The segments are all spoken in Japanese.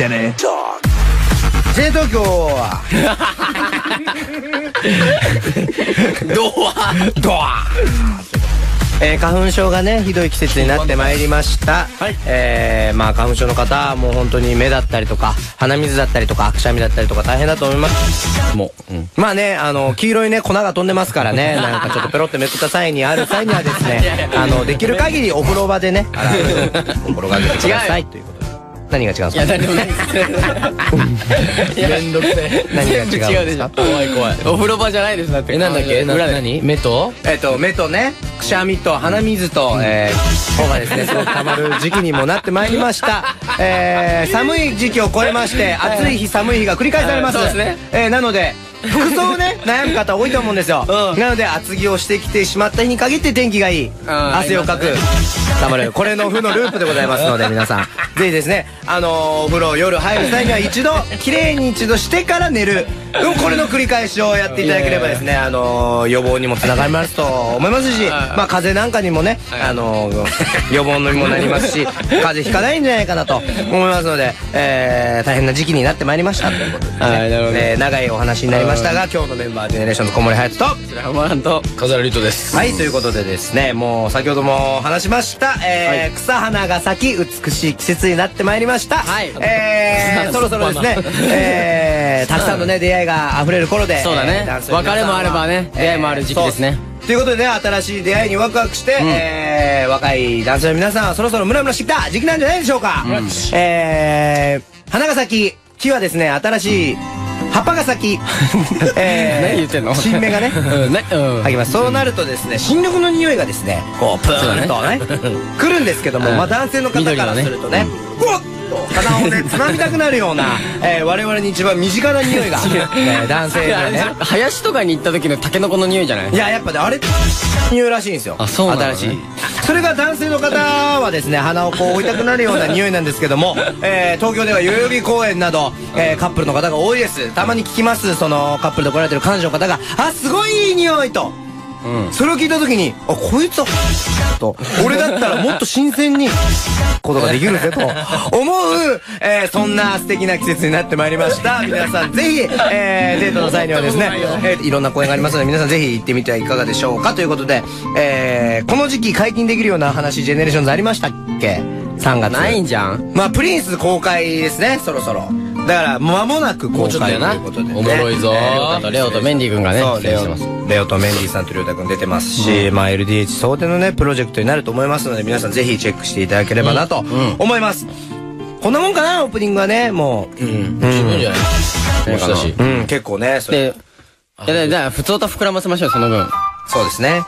Jenny Talk J 東京は。ドア。ドア。えー、花粉症がねひどい季節になってまいりました、はい。えー、まあ花粉症の方はもう本当に目だったりとか鼻水だったりとかくしゃみだったりとか大変だと思います。もう、うん。まあねあの黄色いね粉が飛んでますからね。なんかちょっとペロってめくった際にある際にはですねあのできる限りお風呂場でね心がけてくださいということで何が違うんですか？いや、何でもない めんどくせえ。何が違うんですか？違うでしょ。怖い怖い。お風呂場じゃないです、だって。え、なんだっけ？な裏で。何？目と？えっと、目とね、くしゃみと鼻水と、えー、方がですね、すごく溜まる時期にもなってまいりました。えー、寒い時期を超えまして、暑い日、寒い日が繰り返されます。そうですねえー、なので、服装をね、悩む方多いと思うんですよ。うんなので、厚着をしてきてしまった日に限って天気がいい。あー汗をかく。溜まる。これの負のループでございますので、皆さん。ぜひですね、あのー、お風呂夜入る際には一度、綺麗に一度してから寝る。うんこれの繰り返しをやっていただければですね、あのー、予防にもつながりますと思いますし、まあ風邪なんかにもね、あのー、予防にもなりますし、風邪ひかないんじゃないかなと思いますので、えー、大変な時期になってまいりました。ということで、ね、えー長いお話になりましたが、今日のメンバー、ジェネレーションズ小森隼人と、ラマランと。風原リトです。はい、ということでですね、もう先ほども話しました、えー草花が咲き、美しい季節になってまいりました。はい。えー、そろそろですね、えー、たくさんのね、出会いが溢れる頃で、そうだね。別れもあればね出会いもある時期ですね。ということでね、新しい出会いにワクワクして、えー、若い男性の皆さんはそろそろムラムラしてきた時期なんじゃないでしょうか。えー、花が咲き、木はですね、新しい葉っぱが咲き、えー、何言ってんの？新芽がね、うん、ね、うん。あげます。そうなるとですね新緑の匂いがですねこうプーンとね来るんですけども、うん。まあ、男性の方からするとね。うわっと鼻をね つまみたくなるような、えー我々に一番身近な匂いが、えー男性で あれね林とかに行った時のタケノコの匂いじゃないいややっぱねあれ匂いらしいんですよ。あそうなのね。新しい。それが男性の方はですね鼻をこう置いたくなるような匂いなんですけども、えー東京では代々木公園など、えーカップルの方が多いです。たまに聞きますそのカップルで来られてる彼女の方が「あすごいいい匂い」と。うん。それを聞いた時に、あ、こいつは、と、俺だったらもっと新鮮に、ことができるぜと、思う、えーそんな素敵な季節になってまいりました。皆さんぜひ、えーデートの際にはですね、えーいろんな声がありますので、皆さんぜひ行ってみてはいかがでしょうかということで、えーこの時期解禁できるような話、 GENERATIONS ありましたっけ ?3 月。ないんじゃんまあ、プリンス公開ですね、そろそろ。だから、間もなく公開ということで、ね。おもろいぞレオとメンディー君がねレオとメンディーさんとりょうたくん出てますし、まあ LDH 総出のね、プロジェクトになると思いますので、皆さんぜひチェックしていただければなと思います。こんなもんかな、オープニングはね、もう。うん。十分じゃないもうしたし。うん、結構ね、それ。で、いや、じゃあ、普通と膨らませましょう、その分。そうですね。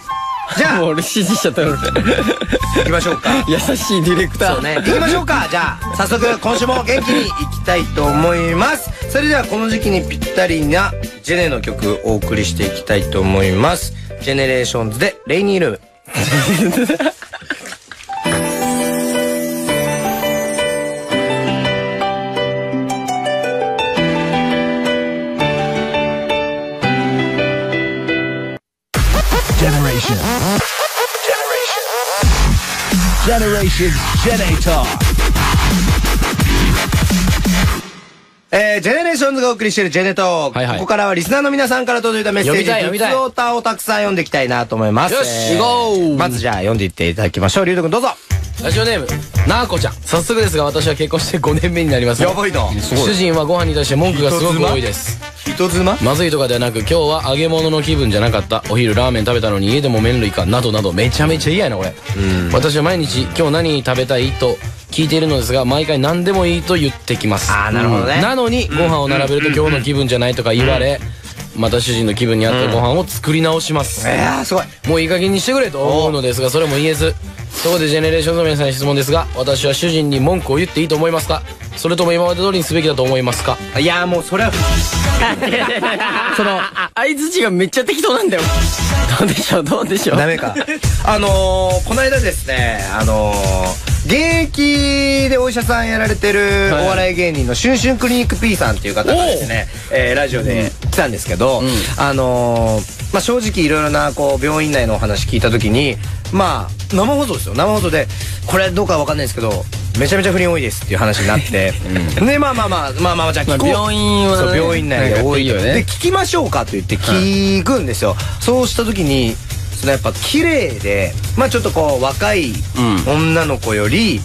じゃあ、もう俺指示しちゃったよ、行きましょうか。優しいディレクター。そうね。行きましょうか。じゃあ、早速、今週も元気に行きたいと思います。それでは、この時期にぴったりな、ジェネの曲、お送りしていきたいと思います。ジェネレーションズで、レイニールーム。Generation. Generation. Generation Gen Talk. えー、 GENERATIONS がお送りしている GENETALK、はいはいここからはリスナーの皆さんから届いたメッセージ、読みたいをたくさん読んでいきたいなと思います。よしえーまずじゃあ読んでいっていただきましょう。リュウト君どうぞ。ラジオネーム、なーこちゃん。早速ですが、私は結婚して5年目になります。やばいな主人はご飯に対して文句がすごく多いです。人妻？まずいとかではなく、今日は揚げ物の気分じゃなかった。お昼ラーメン食べたのに家でも麺類か、などなどめちゃめちゃ嫌やな、これ。私は毎日、今日何食べたいと聞いているのですが、毎回何でもいいと言ってきます。あーなるほどねなのに、ご飯を並べると今日の気分じゃないとか言われ、また主人の気分に合ったご飯を作り直します。いやー、すごい。もういい加減にしてくれと思うのですがそれも言えずそこでジェネレーションの皆さんに質問ですが私は主人に文句を言っていいと思いますか？それとも今まで通りにすべきだと思いますか？いやーもうそれは、その、相づちがめっちゃ適当なんだよ。どうでしょう、どうでしょう？ダメか。あのー、この間ですね、あのー、現役でお医者さんやられてるはい。お笑い芸人のシュンシュンクリニック P さんっていう方がですね、えーラジオで来たんですけど、あのー、まあ、正直いろいろなこう病院内のお話聞いた時に、まあ、生放送ですよ。生放送で、これどうかわかんないですけど、めちゃめちゃ不倫多いですっていう話になって、でまあまあまあまあまあじゃあ聞こう、まあ病院はねそう病院内で多いよね。で聞きましょうかと言って聞くんですよ、そうした時にそのやっぱ綺麗でまあちょっとこう若い女の子より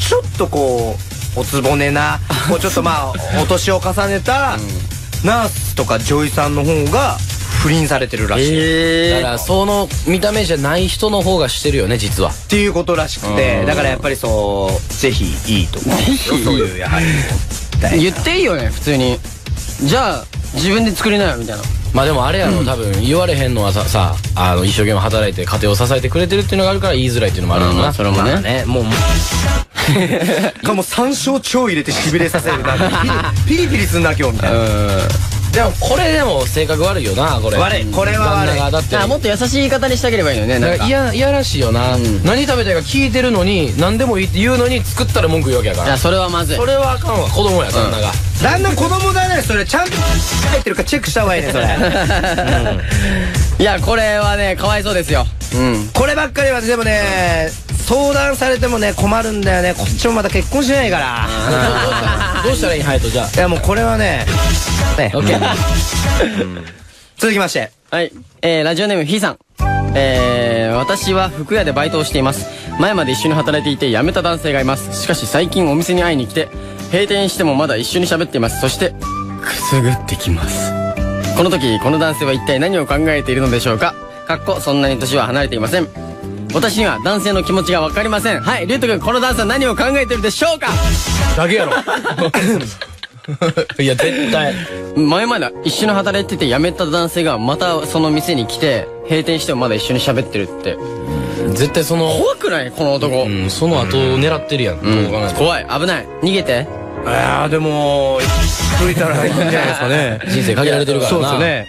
ちょっとこうおつぼねなこうちょっとまあ お年を重ねたナースとか女医さんの方が不倫されてるらしい、えだからその見た目じゃない人の方がしてるよね実は。っていうことらしくてだからやっぱりそうぜひいいと思うそういうやはり。言っていいよね普通に。じゃあ自分で作りなよみたいな。まあでもあれやろ、多分言われへんのはささあの一生懸命働いて家庭を支えてくれてるっていうのがあるから言いづらいっていうのもあるよな、それもね。まあねもうかもう山椒超入れてしびれさせるな。んかピリピリピリすんな今日みたいなでもこれでも性格悪いよなこれ。悪い。これは悪い。旦那がだって。あもっと優しい言い方にしてあげればいいのにね。いやいやらしいよな、何食べたいか聞いてるのに何でもいいって言うのに作ったら文句言うわけやから。いやそれはまずい。それはあかんわ子供や旦那が、旦那子供だねそれ。ちゃんと入ってるかチェックした方がいいねそれ。いやこれはねかわいそうですよ。うん。こればっかりはでもね相談されてもね困るんだよねこっちもまだ結婚してないからどうしたらいいハヤトじゃあ？いやもうこれはねね続きましてはい。えー、ラジオネームひーさん。えー、私は服屋でバイトをしています。前まで一緒に働いていて辞めた男性がいます。しかし最近お店に会いに来て、閉店してもまだ一緒に喋っています。そして、くすぐってきます。この時、この男性は一体何を考えているのでしょうか？かっこ、そんなに年は離れていません。私には男性の気持ちがわかりません。はい、リュウト君、この男性は何を考えているでしょうか？だけやろ。いや絶対。前まで一緒に働いてて辞めた男性がまたその店に来て、閉店してもまだ一緒に喋ってるって。絶対その怖くない？この男。うんその後を狙ってるやん、どう考えても怖い。危ない。逃げて。いやーでも言っといたらいいんじゃないですかね。人生限られてるからな。そうですね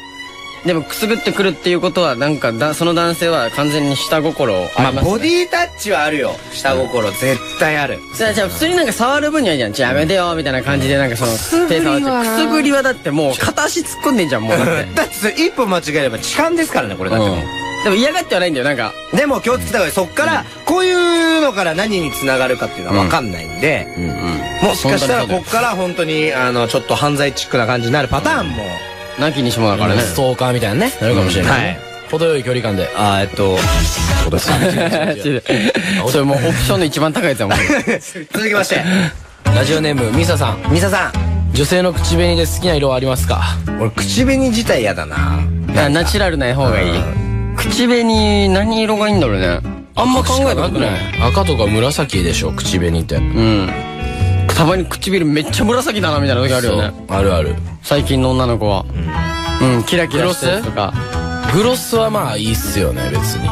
でもくすぐってくるっていうことはなんかだその男性は完全に下心ありますボディタッチはあるよ。下心絶対ある。じゃあじゃあ普通になんか触る分にはいいじゃんじゃあやめてよみたいな感じでなんかその手触って。くすぐりはだってもう片足突っ込んでんじゃんもう。だってだってそれ一歩間違えれば痴漢ですからねこれだってもう。でも嫌がってはないんだよなんか。でも気をつけた方がいいそっからこういうのから何につながるかっていうのは分かんないんで、もしかしたらこっから本当にあのちょっと犯罪チックな感じになるパターンもなきにしもだからね。ストーカーみたいなね。なるかもしれない、うんね程よい距離感で。あーえっとそうですそれもうオプションの一番高いやつだもん 続きまして。ラジオネームミサさん。ミサさ女性の口紅で好きな色はありますか？ん俺口紅自体嫌だな。あナチュラルな方がいい。口紅何色がいいんだろうね。あんま考えたことない。赤とか紫でしょ口紅って。うんたまに唇めっちゃ紫だなみたいな時あるよね。あるある。最近の女の子は。うん。キラキラしたやつとか。グロス？はまあいいっすよね別に。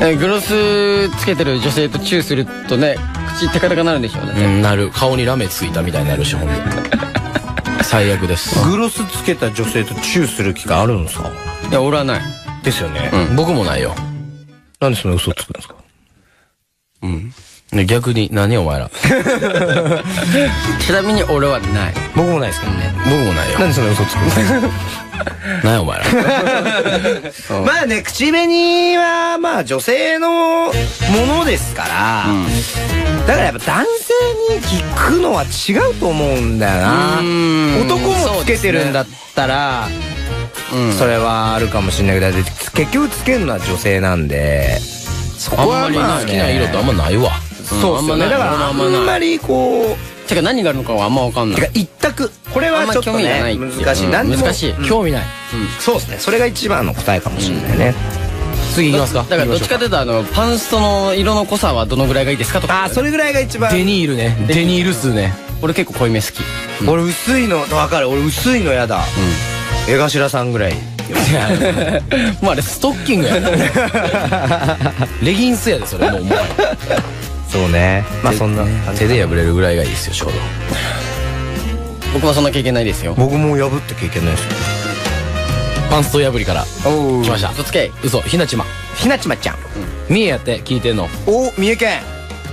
えグロスつけてる女性とチューするとね口テカテカなるんでしょううねんなる。顔にラメついたみたいになるしほんで 最悪です。グロスつけた女性とチューする気があるんですか？いや俺はない。ですよね、僕もないよ。なんでそんな嘘つくんですか？ね逆に何お前ら。ちなみに俺はない。僕もないですけどね。僕もないよ。なんでそんな嘘つくんですか何お前ら。まあね口紅はまあ女性のものですから、だからやっぱ男性に聞くのは違うと思うんだよな。うん。男もつけてるんだったらうん。それはあるかもしれないけど結局つけるのは女性なんで。そこはまあ、ね、好きな色ってあんまないわそうっすよね。だからああんまりこうてか何があるのかはあんま分かんない。てか一択これはちょっとね難しい、うん。何でも難しい。うん。興味ない。そうですね。それが一番の答えかもしれないね、次行きますか。だからどっちかというとあのパンストの色の濃さはどのぐらいがいいですかとか。ああそれぐらいが一番。デニールね。デニール数ね。俺結構濃いめ好き。俺薄いの分かる。俺薄いのやだ。江頭さんぐらい。もうあれストッキングや。レギンスやでそれ。もうもうそうね。まあそんな手で破れるぐらいがいいですよちょうど。僕はそんな経験ないですよ。僕も破った経験ないですよ。パンスト破りから。おお来ました。嘘つけ。嘘。ひなちま。ひなちまちゃん。三重やって聞いてんの。お三重県。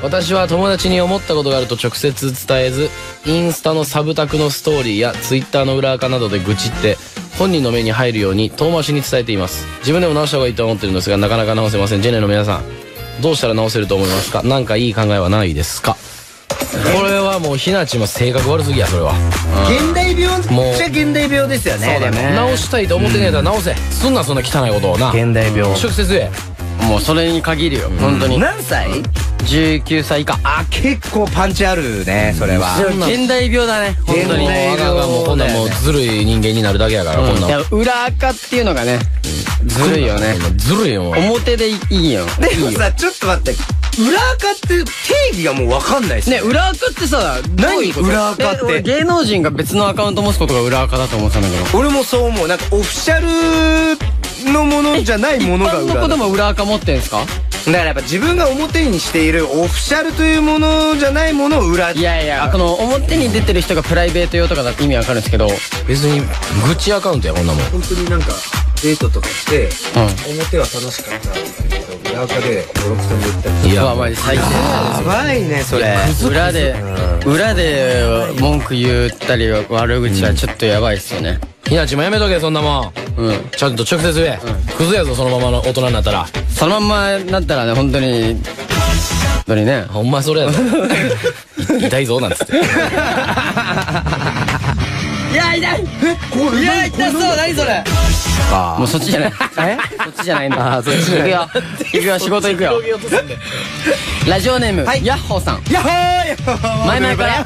私は友達に思ったことがあると直接伝えずインスタのサブタクのストーリーやツイッターの裏垢などで愚痴って本人の目に入るように遠回しに伝えています。自分でも直した方がいいと思ってるんですがなかなか直せません。ジェネの皆さんどうしたら直せると思いますか？何かいい考えはないですか？はもうひなちも性格悪すぎやそれは。現代病もう。じゃ現代病ですよねそうだね。直したいと思ってんねやったら直せすんなそんな汚いことをな。現代病。直接言え。もうそれに限るよ。本当に。何歳？19歳以下。あ結構パンチあるねそれは。現代病だね本当に。現代もうあかんあかんもうこんなんもうずるい人間になるだけやからこんな裏垢っていうのがねずるいよね。ずるいよ。表でいいよ。でもさちょっと待って。裏垢って定義がもう分かんないっすね。裏垢ってさ何裏垢って？芸能人が別のアカウント持つことが裏垢だと思ってたんだけど。俺もそう思う。なんかオフィシャルのものじゃないものが一般の子裏だでも裏垢持ってんすか？だからやっぱ自分が表にしているオフィシャルというものじゃないものを裏いやいやこの表に出てる人がプライベート用とかだって意味わかるんですけど。別に愚痴アカウントやこんなもん。本当になんかデートとかして、う表は楽しかったんだけど裏垢でボロクソに言ったりいやうわマジ最低やばいねそれ。裏で裏で文句言ったり悪口はちょっとやばいっすよね。ひなちもやめとけそんなもん。うん。ちゃんと直接言え。クズやぞそのままの大人になったら。そのまんまなったらね本当に本当にね。ほんまそれやぞ。い痛いぞなんつっていや痛い。いや痛そう何それ。もうそっちじゃない。え？そっちじゃないんだ。あそっち行くよ。行くよ仕事行くよ。ラジオネームヤッホーさん。やっほーや前々から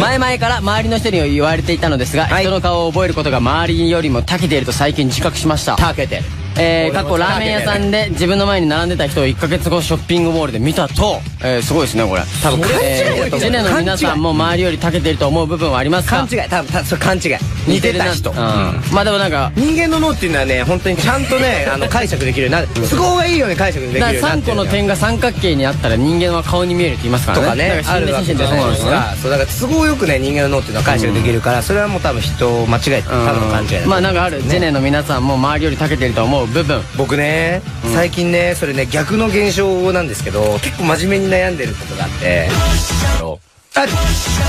前々から周りの人に言われていたのですが、人の顔を覚えることが周りよりも長けていると最近自覚しました。たけてえー、過去ラーメン屋さんで自分の前に並んでた人を1ヶ月後ショッピングモールで見たと、えー、すごいですねこれ。多分えー、ジェネの皆さんも周りより長けていると思う部分はありますか勘違い。多分たそれ勘違い。似てた人。うん。まあでもなんか。人間の脳っていうのはね本当にちゃんとねあの 解釈できるな都合がいいように解釈できるだから3になってるのよ個の点が三角形にあったら人間は顔に見えるって言いますからね。とかねあるわけ心霊写真ってそうなんですよねそうだから都合よくね人間の脳っていうのは解釈できるからそれはもう多分人を間違えてただの勘違いまあなんかある、ジェネの皆さんも周りより長けてると思う部分僕ね最近ねそれね逆の現象なんですけど結構真面目に悩んでることがあって。あ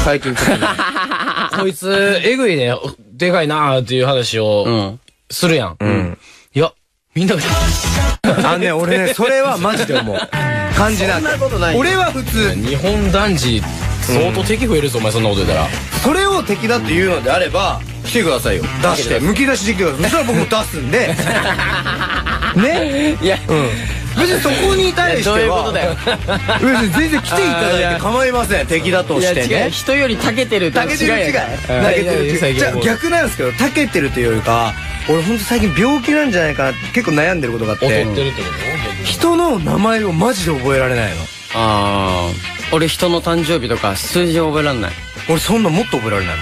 最近 こいつえぐいねでかいなーっていう話うをん。するやん。ん。いやみんながあのね 俺ねそれはマジで思う。感じなん俺は普通。日本男児相当敵増えるぞお前そんなこと言ったら。それを敵だって言うのであれば来てくださいよ。出して。むき出しで来てください。そしたら僕も出すんで。ね？いや。うん。別にそこに対してはどういうことだよ。別に全然来ていただいて 構いません。敵だとしてね。人より長けてるたけてる違いたけてるじゃあ逆なんですけどたけてるというよりか俺ほんと最近病気なんじゃないかなって結構悩んでることがあっ劣て人の名前をマジで覚えられないの。ああ俺人の誕生日とか数字覚えらんない。俺そんなもっと覚えられないの？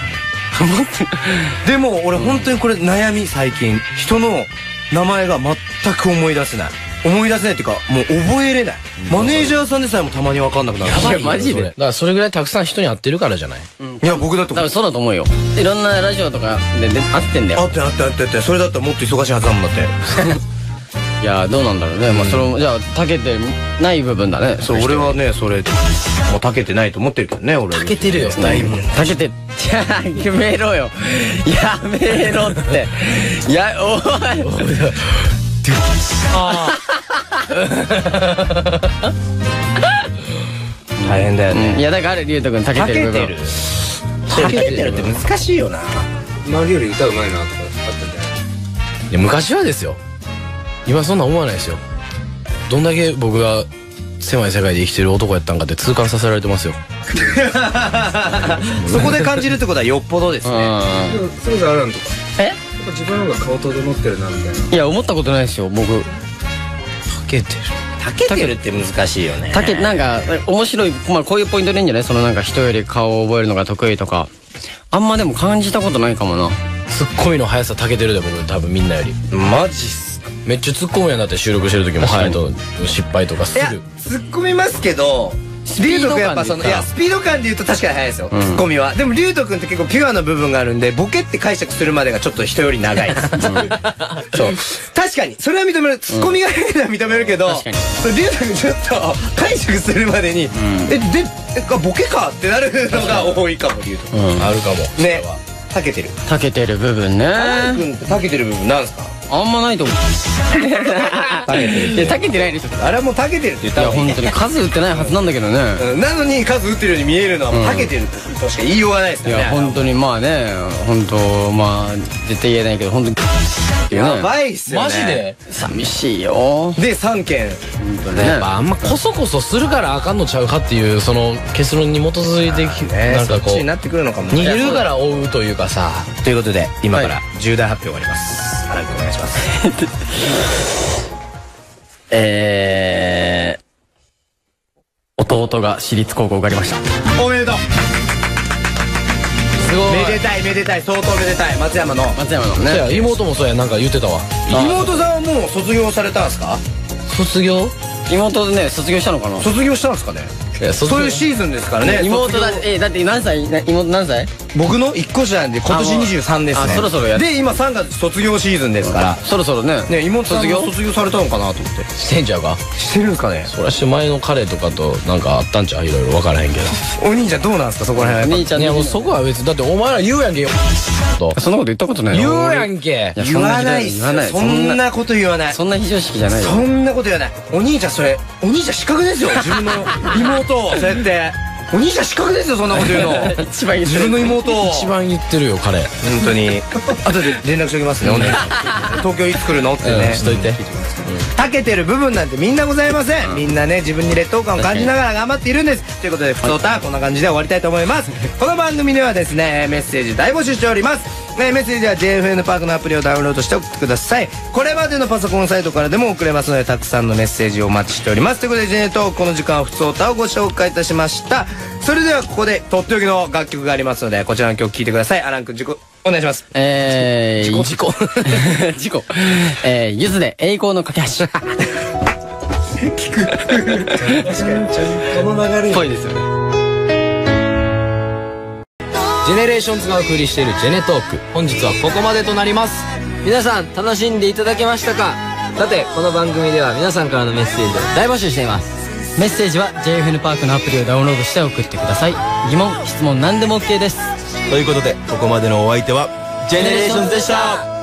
でも俺本当にこれ悩み最近人の名前が全く思い出せない。思い出せないっていうかもう覚えれない。マネージャーさんでさえもたまに分かんなくなる。とやばい。マジで。それだからそれぐらいたくさん人に会ってるからじゃない？いや僕だって多分そうだと思うよ。いろんなラジオとかでで会ってんだよ。あってあってあって。あってそれだったらもっと忙しいはずだもんだって いやどうなんだろうね。まあそれもじゃあ長けてない部分だね。そう俺はねそれもうたけてないと思ってるけどね俺けてるよ。だいぶ長けて やめろよ。やめろって。いやおい。大変だよね。いやだから龍斗君長たけてる部分。けてる。たけてるって難しいよな。周りより歌うまいなとかあったんじゃないいや昔はですよ今そんな思わないですよ。どんだけ僕が狭い世界で生きてる男やったんかって痛感させられてますよ。そこで感じるってことはよっぽどですね。うでもそれぞれあるんとか。え？やっぱ自分の方が顔整ってるなみたいな。んいや思ったことないですよ僕。かけてる。たけてるって難しいよね。たけなんか面白い、まあ、こういうポイントでいいんじゃない？そのなんか人より顔を覚えるのが得意とか。あんまでも感じたことないかもな。ツッコミの速さたけてるで僕多分みんなより。マジっすめっちゃツッコむやんだって収録してる時も隼人の失敗とかすいやる突っ込みますけど龍斗君やっぱそのいやスピード感で言うと確かに速いですよ、ツッコミは。でも龍斗君って結構ピュアな部分があるんでボケって解釈するまでがちょっと人より長いです。そう。確かに。それは認める。ツッコミが速いのは認めるけど確かに。それ龍斗君ちょっと解釈するまでに、えでえかボケかってなるのが多いかも龍斗あるかも君ね。たけてる。たけてる部分ね。君ってたけてる部分なんですか？あんまないと思う。たけてる。いやたけてないでしょ。あれはもうたけてるって言っいやたいい。本当に数打ってないはずなんだけどね。うんなのに数打ってるように見えるのはもうたけてるとしか言いようがないですからね。いや本当にまあね本当まあ絶対言えないけど本当にやばいっすよね。マジで？寂しいよ。で3件本当ね。やっぱあんまこそこそするからあかんのちゃうかっていうその結論に基づいてきねなんかこうそっちになってくるのかも逃げるから追うというかさということで今から重大発表があります願いします。えー、弟が私立高校受かりました。おめでとう。すごい。めでたいめでたい相当めでたい。松山の。松山のそうやね妹もそうやなんか言ってたわ。妹さんはもう卒業されたんですか？卒業？妹ね卒業したのかな。卒業したんですかね？そういうシーズンですからね。妹だえだって何歳？な妹何歳？僕の1個下なんで今年あもう23ですね。あそろそろや。で今3月卒業シーズンですから。そろそろね。ね妹卒業？も卒業されたのかなと思って。してんちゃうか？してるんですかね。そらして前の彼とかとなんかあったんちゃう？いろいろ分からへんけど。お兄ちゃんどうなんですかそこら辺はやっ兄ちゃんいやもうそこは別にだってお前ら言うやんけ。よとそんなこと言ったことない言よ。うやんけ言わない。言わないそんなこと言わない。そんな非常識じゃないよ。そんなこと言わない。お兄ちゃんそれお兄ちゃん失格ですよ。自分の妹を。そうやってお兄ちゃん失格ですよそんなこと言うの。一番自分の妹。を一番言ってるよ彼。本当に。後で連絡しておきますねお姉ちゃん。東京いつ来るの？ってね。うんしといて。たけてる部分なんてみんなございません。みんなね自分に劣等感を感じながら頑張っているんです。ということで「ふつおた」こんな感じで終わりたいと思います。この番組ではですねメッセージ大募集しておりますねメッセージは JFN パークのアプリをダウンロードして送ってください。これまでのパソコンサイトからでも送れますのでたくさんのメッセージをお待ちしております。ということでジェネトークこの時間は「ふつおた」をご紹介いたしました。それではここでとっておきの楽曲がありますのでこちらの曲聴いてください。アラン君自己お願いします。えー、事故事故えー、ゆずで栄光の架け橋。この流れ。ぽいですよね GENERATIONS がお送りしている GENETALK。本日はここまでとなります。皆さん楽しんでいただけましたか？さてこの番組では皆さんからのメッセージを大募集しています。メッセージは JFN パークのアプリをダウンロードして送ってください。疑問質問何でも OK です。ということでここまでのお相手は GENERATIONS でした。